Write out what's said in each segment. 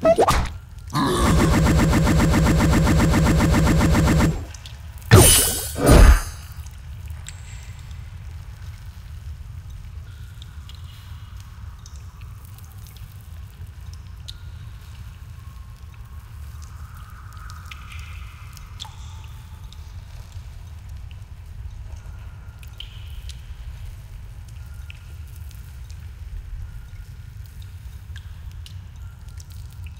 Bye.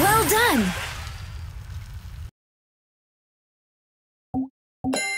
Well done! you